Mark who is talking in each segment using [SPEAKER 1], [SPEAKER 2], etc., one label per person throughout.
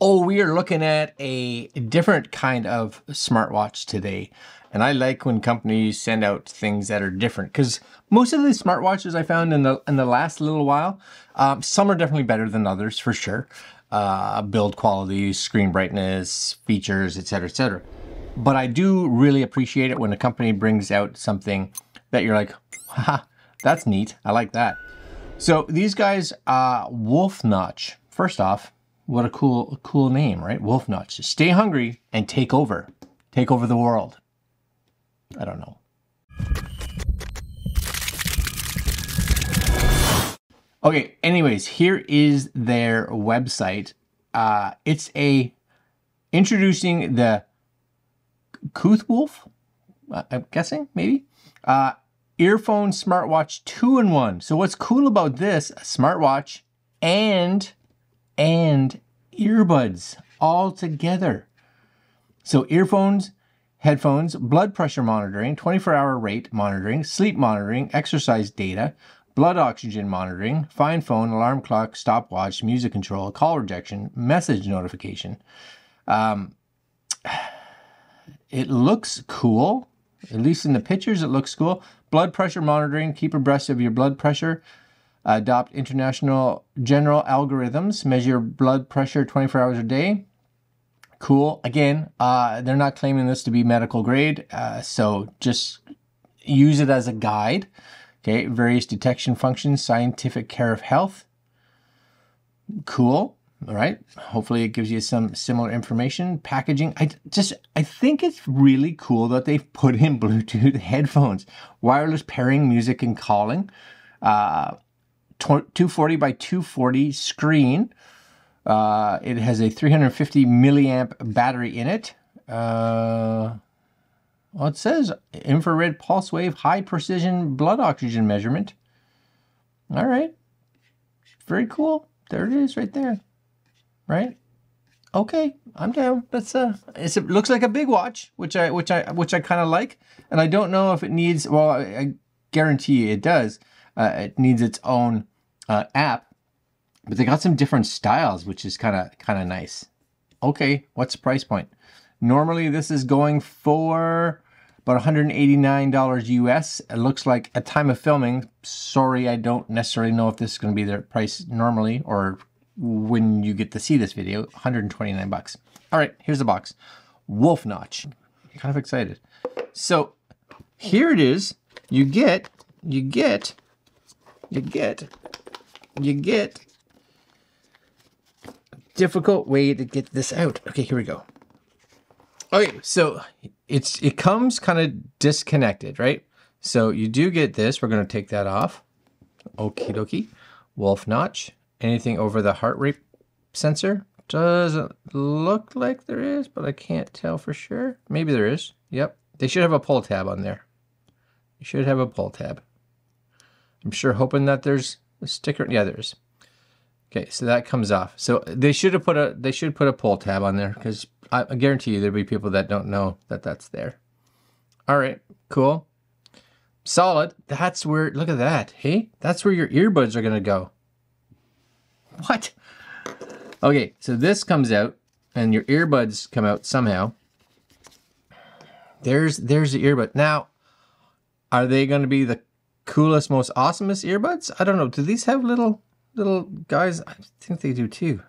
[SPEAKER 1] Oh, we are looking at a different kind of smartwatch today. And I like when companies send out things that are different because most of the smartwatches I found in the in the last little while, um, some are definitely better than others for sure. Uh, build quality, screen brightness, features, etc., etc. But I do really appreciate it when a company brings out something that you're like, ha, that's neat. I like that. So these guys, uh, Wolf Notch. First off, what a cool, cool name, right? Wolf Notch. Stay hungry and take over. Take over the world. I don't know. Okay, anyways, here is their website. Uh, it's a introducing the Cuthwulf, I'm guessing, maybe. Uh, earphone smartwatch two in one. So what's cool about this, smartwatch and and earbuds all together. So earphones, headphones, blood pressure monitoring, 24 hour rate monitoring, sleep monitoring, exercise data, blood oxygen monitoring, fine phone, alarm clock, stopwatch, music control, call rejection, message notification. Um, it looks cool. At least in the pictures, it looks cool. Blood pressure monitoring, keep abreast of your blood pressure adopt international general algorithms, measure blood pressure 24 hours a day. Cool. Again, uh, they're not claiming this to be medical grade, uh, so just use it as a guide. Okay, various detection functions, scientific care of health. Cool. All right. Hopefully it gives you some similar information. Packaging. I just I think it's really cool that they've put in Bluetooth headphones, wireless pairing, music and calling. Uh, 240 by 240 screen. Uh, it has a 350 milliamp battery in it. Uh, well, it says infrared pulse wave, high precision blood oxygen measurement. All right. Very cool. There it is right there. Right? Okay, I'm down. That's uh it looks like a big watch, which I which I which I kind of like. And I don't know if it needs well, I, I guarantee it does. Uh, it needs its own uh, app, but they got some different styles, which is kind of kind of nice. Okay, what's the price point? Normally, this is going for about $189 US. It looks like at time of filming. Sorry, I don't necessarily know if this is going to be the price normally or when you get to see this video. 129 bucks. All right, here's the box. Wolf Notch. Kind of excited. So here it is. You get, you get, you get you get difficult way to get this out. Okay, here we go. Okay, so it's it comes kind of disconnected, right? So you do get this. We're going to take that off. Okie dokie. Wolf notch. Anything over the heart rate sensor? Doesn't look like there is, but I can't tell for sure. Maybe there is. Yep. They should have a pull tab on there. You should have a pull tab. I'm sure hoping that there's sticker, yeah, there is. Okay, so that comes off. So they should have put a they should put a pull tab on there because I, I guarantee you there'll be people that don't know that that's there. All right, cool, solid. That's where look at that. Hey, that's where your earbuds are gonna go. What? Okay, so this comes out and your earbuds come out somehow. There's there's the earbud. Now, are they going to be the coolest, most awesomest earbuds. I don't know. Do these have little little guys? I think they do too.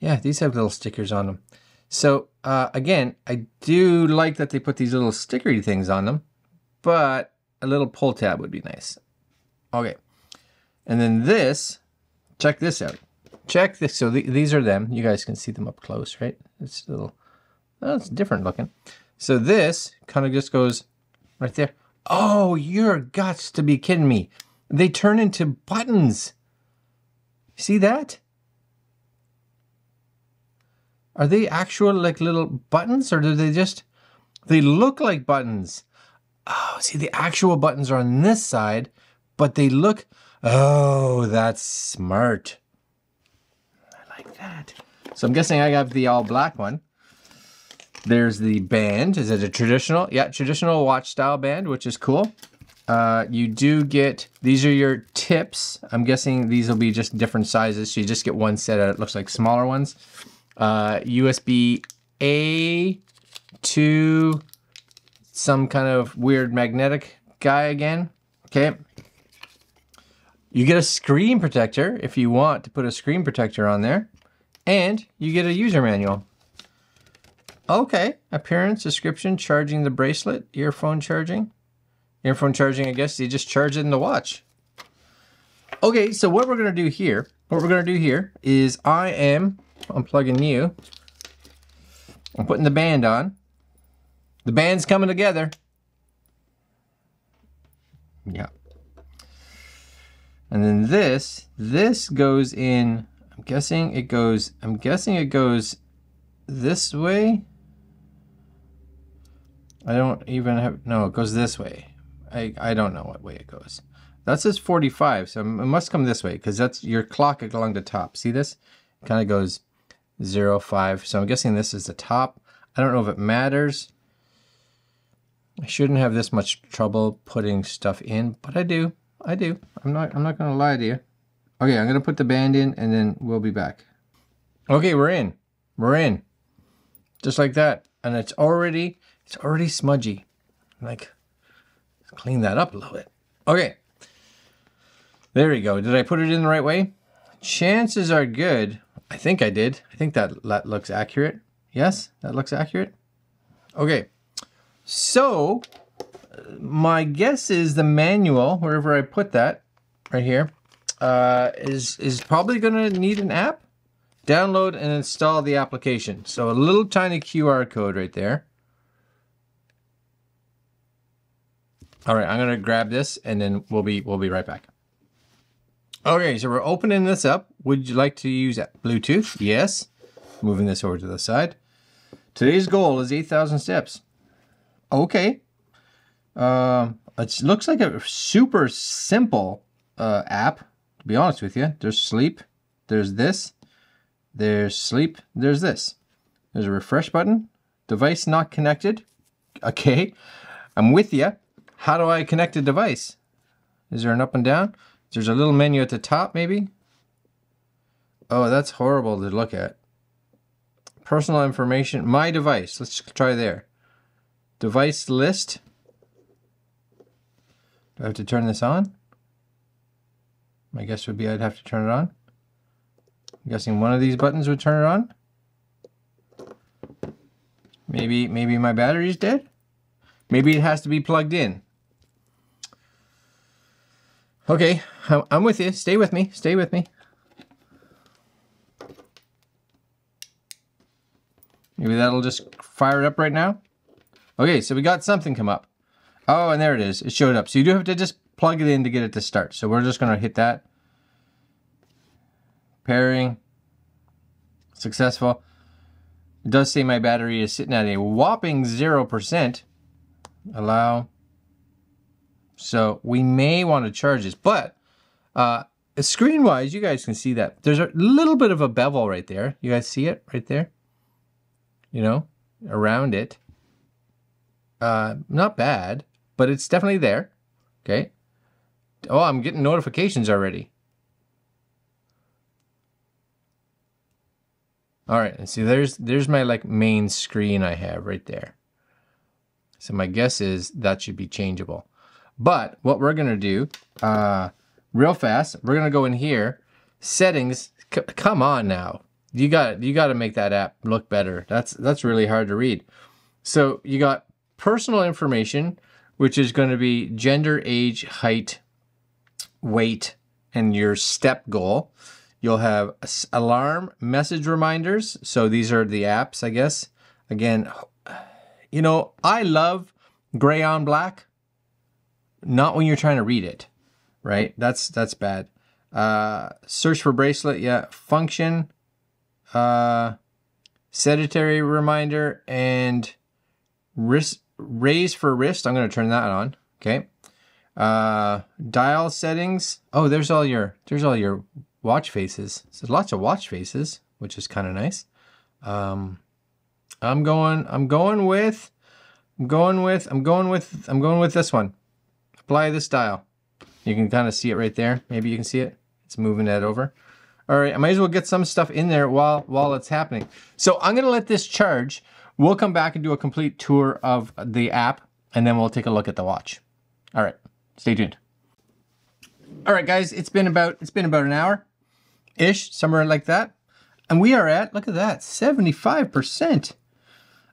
[SPEAKER 1] Yeah, these have little stickers on them. So uh, again, I do like that they put these little stickery things on them, but a little pull tab would be nice. Okay, and then this, check this out. Check this. So th these are them. You guys can see them up close, right? It's a little, oh, it's different looking. So this kind of just goes right there. Oh, you're guts to be kidding me. They turn into buttons. See that? Are they actual like little buttons or do they just, they look like buttons? Oh, see the actual buttons are on this side, but they look, oh, that's smart. I like that. So I'm guessing I got the all black one. There's the band. Is it a traditional? Yeah, traditional watch style band, which is cool. Uh, you do get, these are your tips. I'm guessing these will be just different sizes. So you just get one set of, it looks like smaller ones. uh, USB A to some kind of weird magnetic guy again. Okay. You get a screen protector if you want to put a screen protector on there. And you get a user manual. Okay, appearance, description, charging the bracelet, earphone charging. Earphone charging, I guess you just charge it in the watch. Okay, so what we're gonna do here, what we're gonna do here is I am unplugging you. I'm putting the band on. The band's coming together. Yeah. And then this, this goes in, I'm guessing it goes, I'm guessing it goes this way. I don't even have, no, it goes this way. I, I don't know what way it goes. That says 45, so it must come this way because that's your clock along the top. See this? Kind of goes 0, 5. So I'm guessing this is the top. I don't know if it matters. I shouldn't have this much trouble putting stuff in, but I do. I do. I'm not I'm not gonna lie to you. Okay, I'm gonna put the band in and then we'll be back. Okay, we're in. We're in. Just like that. And it's already it's already smudgy. Like clean that up a little bit. Okay. There we go. Did I put it in the right way? Chances are good. I think I did. I think that, that looks accurate. Yes, that looks accurate. Okay. So my guess is the manual, wherever I put that, right here, uh, is is probably going to need an app. Download and install the application. So a little tiny QR code right there. All right, I'm to grab this and then we'll be we'll be right back. Okay, so we're opening this up. Would you like to use Bluetooth? Yes. Moving this over to the side. Today's goal is 8,000 steps. Okay. Uh, it looks like a super simple uh, app, to be honest with you. There's sleep, there's this, there's sleep, there's this. There's a refresh button, device not connected. Okay, I'm with you. How do I connect a device? Is there an up and down? There's a little menu at the top, maybe? Oh, that's horrible to look at. Personal information, my device. Let's try there. Device list. Do I have to turn this on? My guess would be I'd have to turn it on. I'm guessing one of these buttons would turn it on. Maybe, maybe my battery's dead? Maybe it has to be plugged in. Okay, I'm with you. Stay with me. Stay with me. Maybe that'll just fire it up right now. Okay, so we got something come up. Oh, and there it is. It showed up. So you do have to just plug it in to get it to start. So we're just going to hit that. Pairing. Successful. It does say my battery is sitting at a whopping 0%. Allow. So we may want to charge this. But uh, screen-wise, you guys can see that. There's a little bit of a bevel right there. You guys see it right there? You know, around it. Uh, not bad but it's definitely there. Okay. Oh, I'm getting notifications already. All right, and see, there's there's my like main screen I have right there. So my guess is that should be changeable. But what we're gonna do, uh, real fast, we're gonna go in here, settings. come on now, you got you got to make that app look better. That's that's really hard to read. So you got personal information, which is going to be gender, age, height, weight, and your step goal. You'll have alarm message reminders. So these are the apps, I guess. Again, you know, I love gray on black. Not when you're trying to read it, right? That's that's bad. Uh, search for bracelet, yeah. Function, uh, sedentary reminder, and wrist raise for wrist, I'm going to turn that on. Okay. Uh, dial settings. Oh, there's all your there's all your watch faces. So lots of watch faces, which is kind of nice. Um, I'm going. I'm going with. I'm going with. I'm going with. I'm going with this one. Apply this dial. You can kind of see it right there. Maybe you can see it. It's moving that over. All right, I might as well get some stuff in there while while it's happening. So I'm gonna let this charge. We'll come back and do a complete tour of the app, and then we'll take a look at the watch. All right, stay tuned. All right, guys, it's been about it's been about an hour, ish, somewhere like that, and we are at look at that, seventy five percent.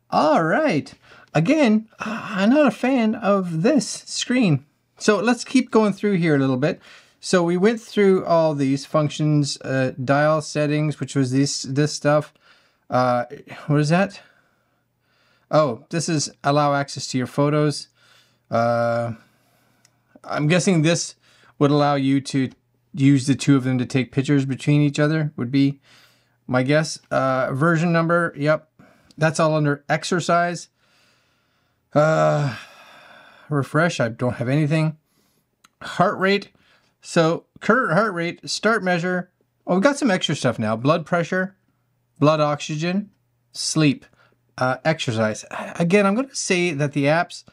[SPEAKER 1] All right, again, I'm not a fan of this screen, so let's keep going through here a little bit. So we went through all these functions, uh, dial settings, which was this this stuff. Uh, what is that? Oh, this is allow access to your photos. Uh, I'm guessing this would allow you to use the two of them to take pictures between each other. Would be my guess. Uh, version number. Yep, that's all under exercise. Uh, refresh. I don't have anything. Heart rate. So current heart rate, start measure. Oh, we've got some extra stuff now. Blood pressure, blood oxygen, sleep, uh, exercise. Again, I'm going to say that the apps,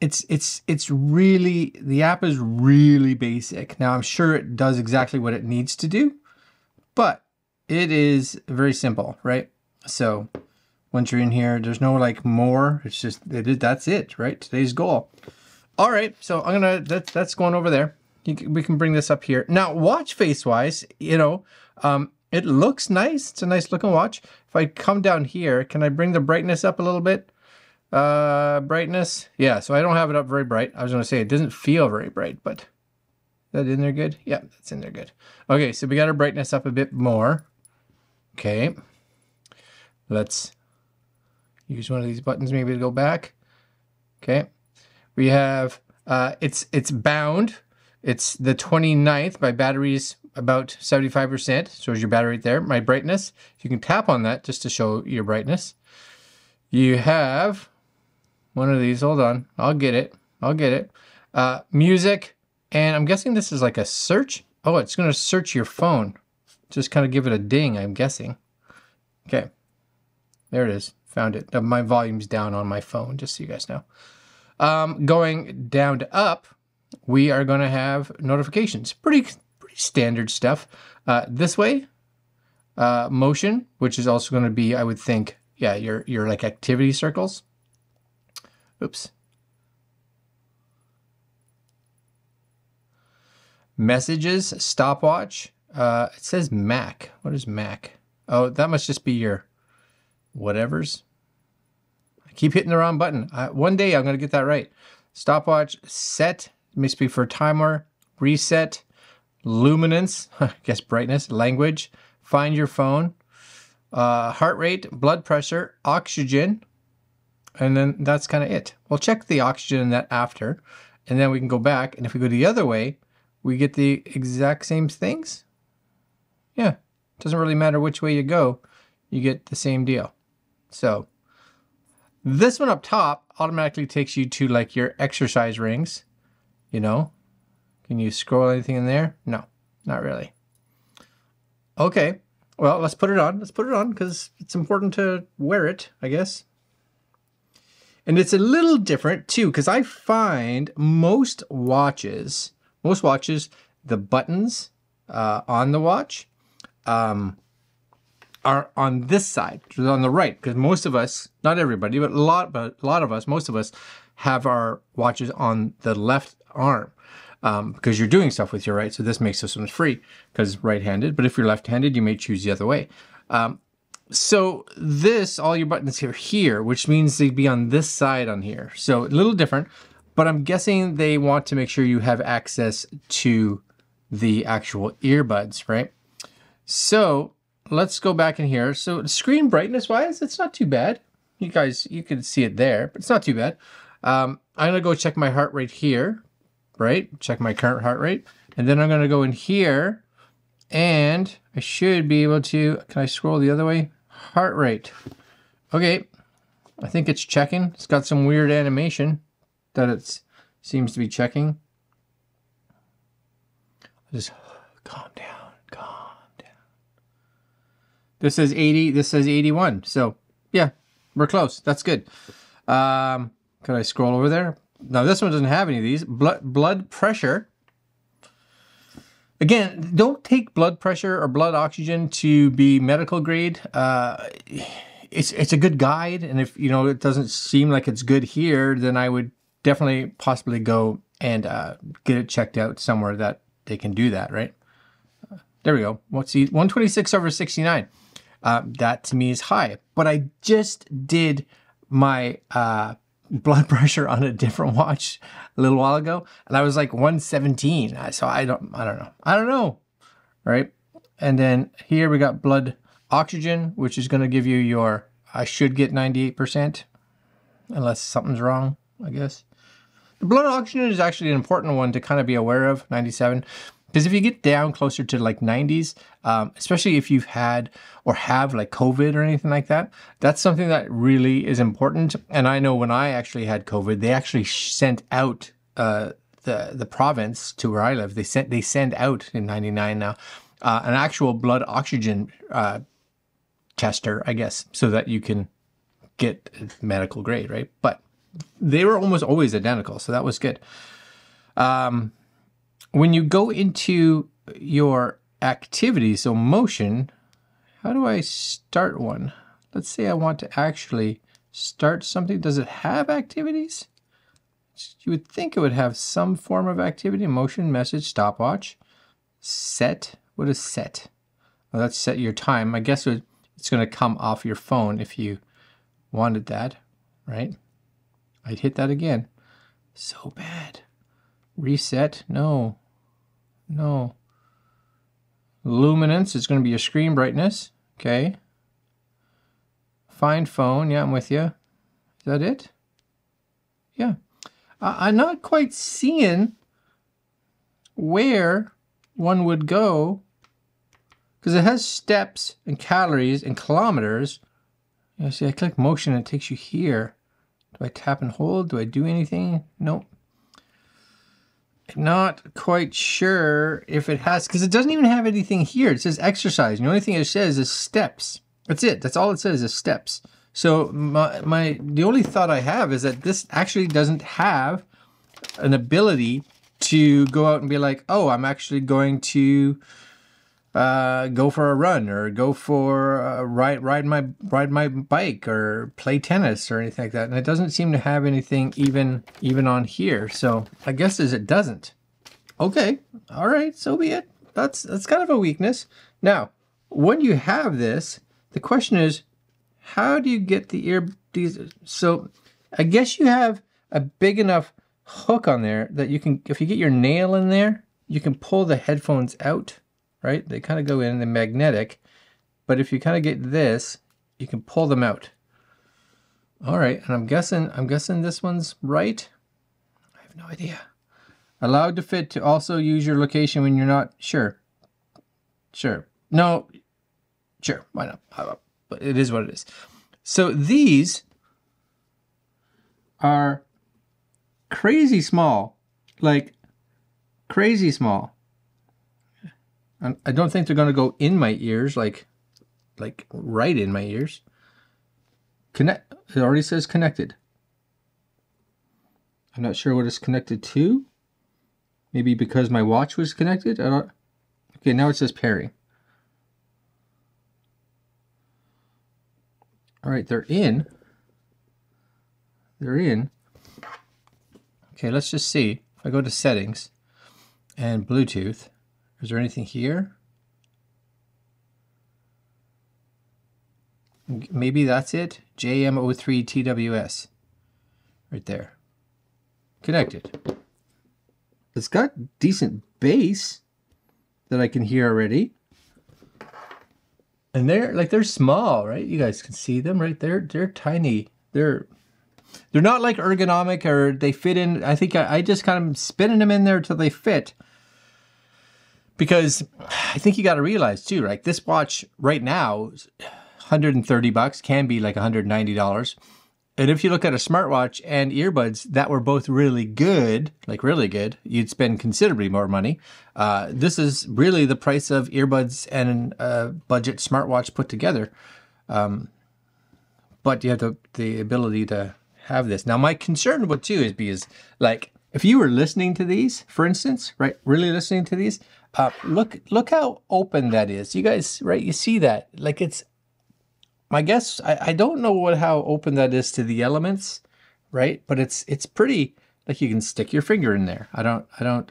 [SPEAKER 1] it's it's it's really the app is really basic. Now I'm sure it does exactly what it needs to do, but it is very simple, right? So once you're in here, there's no like more. It's just it that's it, right? Today's goal. All right, so I'm gonna that, that's going over there can, we can bring this up here. Now, watch face wise, you know, um, it looks nice. It's a nice looking watch. If I come down here, can I bring the brightness up a little bit? Uh, brightness. Yeah, so I don't have it up very bright. I was to say it doesn't feel very bright, but that in there good? Yeah, that's in there good. Okay, so we got our brightness up a bit more. Okay. Let's use one of these buttons maybe to go back. Okay. We have, uh, it's, it's bound. It's the 29th. My battery's about 75%. Shows your battery there. My brightness. You can tap on that just to show your brightness. You have one of these. Hold on. I'll get it. I'll get it. Uh, music. And I'm guessing this is like a search. Oh, it's going to search your phone. Just kind of give it a ding, I'm guessing. Okay. There it is. Found it. My volume's down on my phone, just so you guys know. Um, going down to up, we are going to have notifications. Pretty, pretty standard stuff. Uh, this way, uh, motion, which is also going to be, I would think, yeah, your, your like activity circles. Oops. Messages, stopwatch. Uh, it says Mac. What is Mac? Oh, that must just be your whatevers. I keep hitting the wrong button. Uh, one day I'm going to get that right. Stopwatch, set must be for timer, reset, luminance, I guess brightness, language, find your phone, uh, heart rate, blood pressure, oxygen, and then that's kind of it. We'll check the oxygen in that after, and then we can go back. And if we go the other way, we get the exact same things. Yeah, doesn't really matter which way you go, you get the same deal. So this one up top automatically takes you to like your exercise rings you know? Can you scroll anything in there? No, not really. Okay, well, let's put it on. Let's put it on because it's important to wear it, I guess. And it's a little different too because I find most watches, most watches, the buttons uh, on the watch um, are on this side, on the right, because most of us, not everybody, but a lot, but a lot of us, most of us, have our watches on the left arm um, because you're doing stuff with your right. So this makes this one free because right-handed. But if you're left-handed, you may choose the other way. Um, so this, all your buttons are here, which means they'd be on this side on here. So a little different, but I'm guessing they want to make sure you have access to the actual earbuds, right? So let's go back in here. So screen brightness wise, it's not too bad. You guys, you can see it there, but it's not too bad. Um, I'm gonna go check my heart rate here right? Check my current heart rate. And then I'm going to go in here and I should be able to, can I scroll the other way? Heart rate. Okay. I think it's checking. It's got some weird animation that it seems to be checking. Just calm down. This says 80, this says 81. So yeah, we're close. That's good. Um, could I scroll over there? No, this one doesn't have any of these. Blood, blood pressure Again, don't take blood pressure or blood oxygen to be medical grade. Uh, it's it's a good guide, and if you know it doesn't seem like it's good here, then I would definitely possibly go and uh, get it checked out somewhere that they can do that. Right uh, there we go. What's see 126 over 69. Uh, that to me is high, but I just did my uh, blood pressure on a different watch a little while ago, and I was like 117. So I don't, I don't know, I don't know, right? And then here we got blood oxygen, which is going to give you your. I should get 98%, unless something's wrong, I guess. The blood oxygen is actually an important one to kind of be aware of. 97. Because if you get down closer to like 90s, um, especially if you've had or have like COVID or anything like that, that's something that really is important. And I know when I actually had COVID, they actually sent out uh, the the province to where I live. They sent they send out in '99 now uh, an actual blood oxygen uh, tester, I guess, so that you can get medical grade, right? But they were almost always identical, so that was good. Um, when you go into your activity, so motion, how do I start one? Let's say I want to actually start something. Does it have activities? You would think it would have some form of activity, motion, message, stopwatch, set. What is set? Well, that's set your time. I guess it's going to come off your phone if you wanted that, right? I'd hit that again. So bad. Reset? No. No. Luminance is going to be your screen brightness. Okay. Find phone. Yeah, I'm with you. Is that it? Yeah. I'm not quite seeing where one would go because it has steps and calories and kilometers. You see, I click motion, it takes you here. Do I tap and hold? Do I do anything? Nope not quite sure if it has, because it doesn't even have anything here. It says exercise. And the only thing it says is steps. That's it. That's all it says is steps. So my, my the only thought I have is that this actually doesn't have an ability to go out and be like, oh, I'm actually going to uh, go for a run or go for uh, ride ride my ride my bike or play tennis or anything like that. And it doesn't seem to have anything even even on here. So I guess as it doesn't. Okay, all right, so be it. That's that's kind of a weakness. Now, when you have this, the question is, how do you get the ear? These so I guess you have a big enough hook on there that you can, if you get your nail in there, you can pull the headphones out right? They kind of go in, the magnetic. But if you kind of get this, you can pull them out. All right, and I'm guessing I'm guessing this one's right. I have no idea. Allowed to fit to also use your location when you're not sure. Sure. No. Sure. Why not? But it is what it is. So these are crazy small, like crazy small. I don't think they're going to go in my ears, like, like right in my ears. Connect. It already says connected. I'm not sure what it's connected to. Maybe because my watch was connected. okay, now it says pairing. All right, they're in. They're in. Okay, let's just see. If I go to settings and Bluetooth, is there anything here? Maybe that's it. JM03TWS. Right there. Connected. It's got decent bass that I can hear already. And they're like they're small, right? You guys can see them right there. They're tiny. They're they're not like ergonomic or they fit in. I think I, I just kind of spinning them in there till they fit because I think you got to realize too, right? This watch right now, 130 bucks can be like 190 dollars. And if you look at a smartwatch and earbuds that were both really good, like really good, you'd spend considerably more money. Uh, this is really the price of earbuds and a budget smartwatch put together. Um, but you have the, the ability to have this. Now, my concern with too is because, like, if you were listening to these, for instance, right, really listening to these, Uh, look, look how open that is. You guys, right? You see that? Like it's, my guess, I, I don't know what, how open that is to the elements, right? But it's, it's pretty, like you can stick your finger in there. I don't, I don't,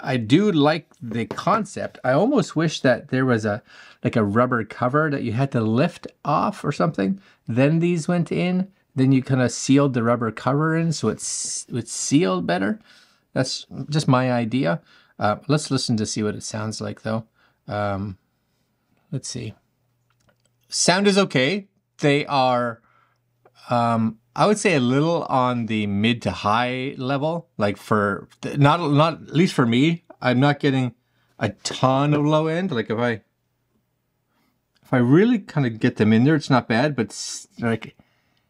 [SPEAKER 1] I do like the concept. I almost wish that there was a like a rubber cover that you had to lift off or something. Then these went in. Then you kind of sealed the rubber cover in so it's it's sealed better. That's just my idea. Uh, let's listen to see what it sounds like though. Um, let's see. Sound is okay. They are um, I would say a little on the mid to high level, like for not not at least for me. I'm not getting a ton of low end. Like if I if I really kind of get them in there, it's not bad. But like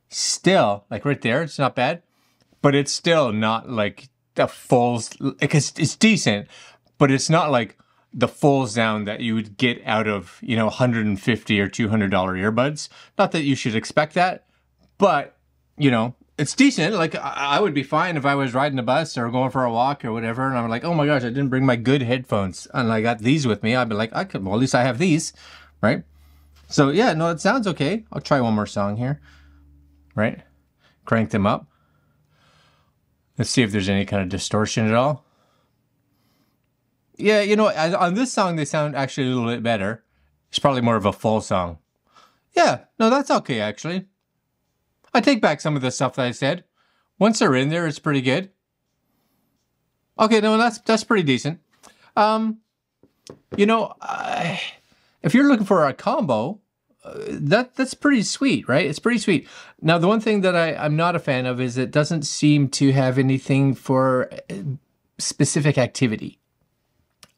[SPEAKER 1] still, like right there, it's not bad. But it's still not like the falls Like it's, decent, but it's not like the full sound that you would get out of you know 150 or 200 dollar earbuds. Not that you should expect that, but you know, it's decent. Like I would be fine if I was riding a bus or going for a walk or whatever, and I'm like, oh my gosh, I didn't bring my good headphones, and I got these with me. I'd be like, I could, well, at least I have these, right? So yeah, no, it sounds okay. I'll try one more song here, right? Crank them up. Let's see if there's any kind of distortion at all. Yeah, you know, on this song they sound actually a little bit better. It's probably more of a full song. Yeah, no, that's okay actually. I take back some of the stuff that I said. Once they're in there, it's pretty good. Okay, no, that's that's pretty decent. Um, you know, uh, if you're looking for a combo, that that's pretty sweet, right? It's pretty sweet. Now, the one thing that I, I'm not a fan of is it doesn't seem to have anything for uh, specific activity.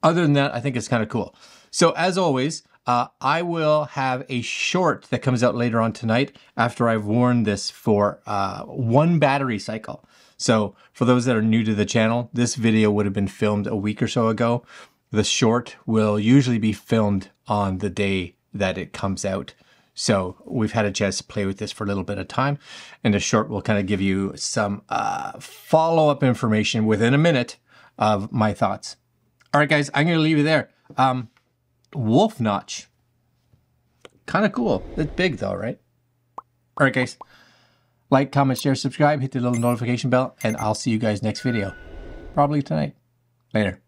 [SPEAKER 1] Other than that, I think it's kind of cool. So, as always, uh, I will have a short that comes out later on tonight after I've worn this for uh, one battery cycle. So for those that are new to the channel, this video would have been filmed a week or so ago. The short will usually be filmed on the day that it comes out. So we've had a chance to play with this for a little bit of time. And the short will kind of give you some uh, follow-up information within a minute of my thoughts. All right, guys, I'm going to leave you there. Um, wolf notch. Kind of cool. It's big though, right? All right, guys. Like, comment, share, subscribe, hit the little notification bell, and I'll see you guys next video. Probably tonight. Later.